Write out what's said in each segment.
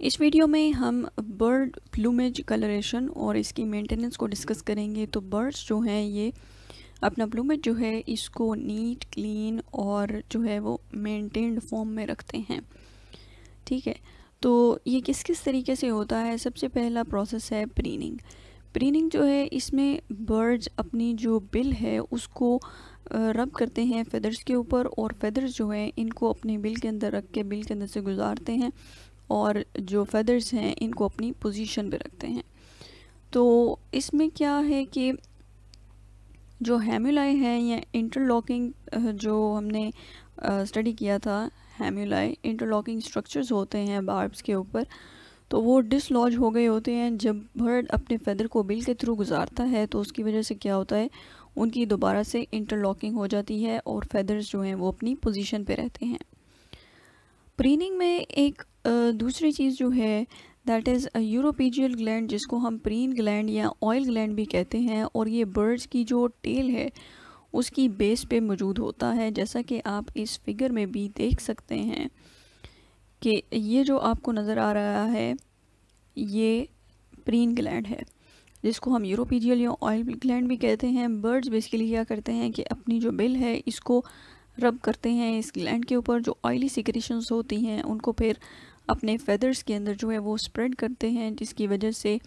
इस वीडियो में हम बर्ड प्लूमेज कलरेशन और इसकी मेंटेनेंस को डिस्कस करेंगे। तो बर्ड्स जो हैं, ये अपना प्लूमेज जो है, इसको नीट, क्लीन और जो है, वो मेंटेन्ड फॉर्म में रखते हैं। ठीक है? तो ये किस किस तरीके से होता है? सबसे पहला प्रोसेस है प्रीनिंग। प्रीनिंग जो है, इसमें बर्ड्स अपनी जो बिल है, उसको रब करते हैं फेदर्स के ऊपर और फेदर्स जो है, इनको अपने बिल के अंदर रख के, बिल के अंदर से गुजारते हैं। और जो फेदर्स हैं, इनको अपनी पोजीशन पे रखते हैं। तो इसमें क्या है कि जो हेम्यूलाई है या इंटरलॉकिंग जो हमने स्टडी किया था हेम्यूलाई इंटरलॉकिंग स्ट्रक्चर्स होते हैं बार्ब्स के ऊपर तो वो डिसलॉज हो गए होते हैं। जब बर्ड अपने फेदर को बिल के थ्रू गुजारता है तो उसकी वजह से क्या होता है, उनकी दोबारा से इंटरलॉकिंग हो जाती है और फेदर्स जो हैं, वो अपनी पोजीशन पे रहते हैं। प्रीनिंग में एक दूसरी चीज़ जो है दैट इज़ यूरोपीजियल ग्लैंड जिसको हम प्रीन ग्लैंड या ऑयल ग्लैंड भी कहते हैं, और ये बर्ड्स की जो टेल है, उसकी बेस पे मौजूद होता है। जैसा कि आप इस फिगर में भी देख सकते हैं कि ये जो आपको नज़र आ रहा है, ये प्रीन ग्लैंड है, जिसको हम यूरोपीजियल या ऑयल ग्लैंड भी कहते हैं। बर्ड्स बेसिकली क्या करते हैं कि अपनी जो बिल है, इसको रब करते हैं इस ग्लैंड के ऊपर, जो ऑयली सिक्रेशंस होती हैं, उनको फिर अपने फेदर्स के अंदर जो है वो स्प्रेड करते हैं, जिसकी वजह से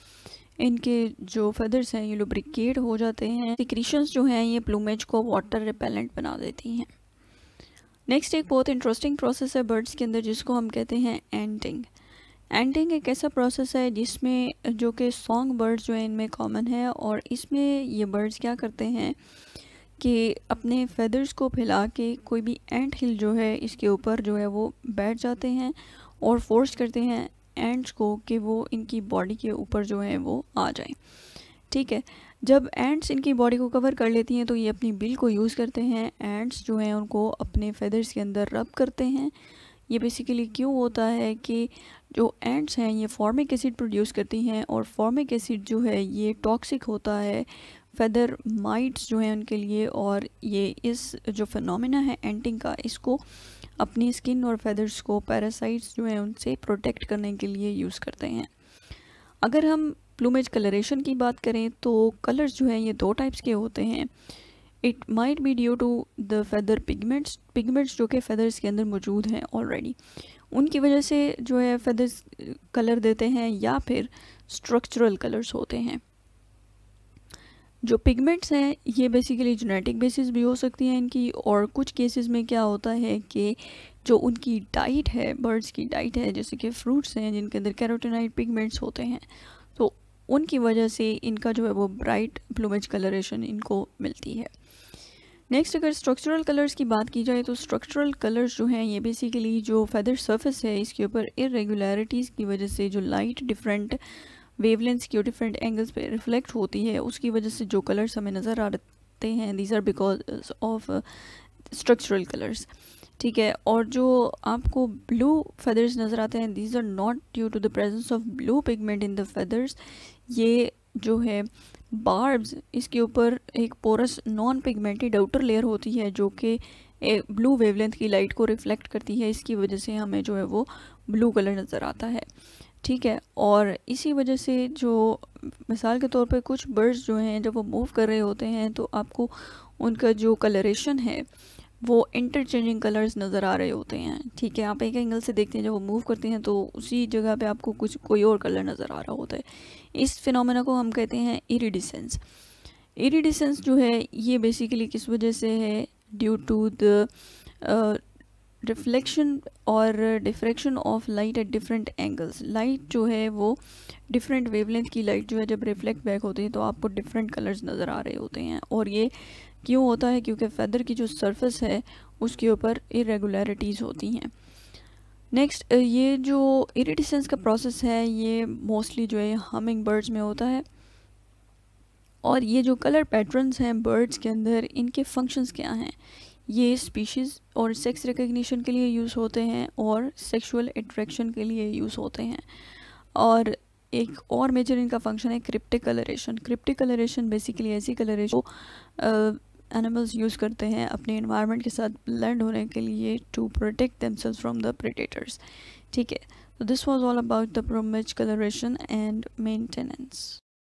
इनके जो फेदर्स हैं, ये लुब्रिकेट हो जाते हैं। सिक्रीशंस जो हैं, ये प्लूमेज को वाटर रिपेलेंट बना देती हैं। नेक्स्ट एक बहुत इंटरेस्टिंग प्रोसेस है बर्ड्स के अंदर, जिसको हम कहते हैं एंटिंग एंटिंग एक ऐसा प्रोसेस है जिसमें जो कि सॉन्ग बर्ड्स जो है, इनमें कॉमन है, और इसमें ये बर्ड्स क्या करते हैं कि अपने फेदर्स को फैला के कोई भी एंट हिल जो है, इसके ऊपर जो है वो बैठ जाते हैं और फोर्स करते हैं एंड्स को कि वो इनकी बॉडी के ऊपर जो है वो आ जाए। ठीक है, जब एंड्स इनकी बॉडी को कवर कर लेती हैं तो ये अपनी बिल को यूज़ करते हैं। एंड्स जो हैं, उनको अपने फेदर्स के अंदर रब करते हैं। ये बेसिकली क्यों होता है कि जो एंड्स हैं, ये फॉर्मिक एसिड प्रोड्यूस करती हैं और फॉर्मिक एसिड जो है, ये टॉक्सिक होता है। फेदर माइट्स जो हैं उनके लिए और ये इस जो फिनोमिना है एंटिंग का, इसको अपनी स्किन और फेदर्स को पैरासाइट्स जो हैं उनसे प्रोटेक्ट करने के लिए यूज़ करते हैं। अगर हम प्लूमेज कलरेशन की बात करें तो कलर्स जो हैं ये दो टाइप्स के होते हैं। It might be due to the feather pigments pigments जो कि फेदर्स के अंदर मौजूद हैं ऑलरेडी उनकी वजह से जो है फेदर्स कलर देते हैं या फिर स्ट्रक्चरल कलर्स होते हैं। जो पिगमेंट्स हैं, ये बेसिकली जेनेटिक बेसिस भी हो सकती हैं इनकी और कुछ केसेस में क्या होता है कि जो उनकी डाइट है बर्ड्स की डाइट है, जैसे कि फ्रूट्स हैं, जिनके अंदर कैरोटेनाइड पिगमेंट्स होते हैं तो उनकी वजह से इनका जो है वो ब्राइट प्लूमेज कलरेशन इनको मिलती है। नेक्स्ट अगर स्ट्रक्चरल कलर्स की बात की जाए तो स्ट्रक्चरल कलर्स जो हैं, ये बेसिकली जो फेदर सरफेस है, इसके ऊपर इरेगुलरिटीज़ की वजह से जो लाइट डिफरेंट वेवलेंस की डिफरेंट एंगल्स पे रिफ्लेक्ट होती है, उसकी वजह से जो कलर्स हमें नज़र आते हैं these are because of structural colours ठीक है? और जो आपको ब्लू फेदर्स नज़र आते हैं these are not due to the presence of blue pigment in the feathers ये जो है बार्ब्स इसके ऊपर एक porous non pigmented outer layer होती है, जो कि ब्लू वेवलेंथ की लाइट को रिफ्लेक्ट करती है, इसकी वजह से हमें जो है वो ब्लू कलर नज़र आता है। ठीक है, और इसी वजह से जो, मिसाल के तौर पे कुछ बर्ड्स जो हैं, जब वो मूव कर रहे होते हैं तो आपको उनका जो कलरेशन है, वो इंटरचेंजिंग कलर्स नज़र आ रहे होते हैं। ठीक है, आप एक एंगल से देखते हैं, जब वो मूव करते हैं तो उसी जगह पे आपको कुछ, कोई और कलर नज़र आ रहा होता है। इस फिनोमेना को हम कहते हैं इरीडिसेंस इरीडिसेंस जो है, ये बेसिकली किस वजह से है? ड्यू टू द रिफ्लेक्शन और diffraction of light at different angles light जो है वो डिफरेंट वेवलेंथ की लाइट जो है जब रिफ्लेक्ट बैक होती है तो आपको डिफरेंट कलर्स नज़र आ रहे होते हैं। और ये क्यों होता है? क्योंकि फैदर की जो सरफेस है, उसके ऊपर इरेगुलरिटीज़ होती हैं। नेक्स्ट ये जो इरिडिसेंस का प्रोसेस है, ये मोस्टली जो है हमिंग बर्ड्स में होता है। और ये जो कलर पैटर्न्स हैं बर्ड्स के अंदर, इनके फ़ंक्शंस क्या हैं? ये स्पीशीज़ और सेक्स रिकग्निशन के लिए यूज़ होते हैं और सेक्सुअल अट्रैक्शन के लिए यूज़ होते हैं। और एक और मेजर इनका फ़ंक्शन है cryptic colouration cryptic colouration basically ऐसी कलरेशन एनिमल्स यूज़ करते हैं अपने इन्वायरमेंट के साथ ब्लेंड होने के लिए to protect themselves from the predators ठीक है So this was all about the plumage coloration and maintenance.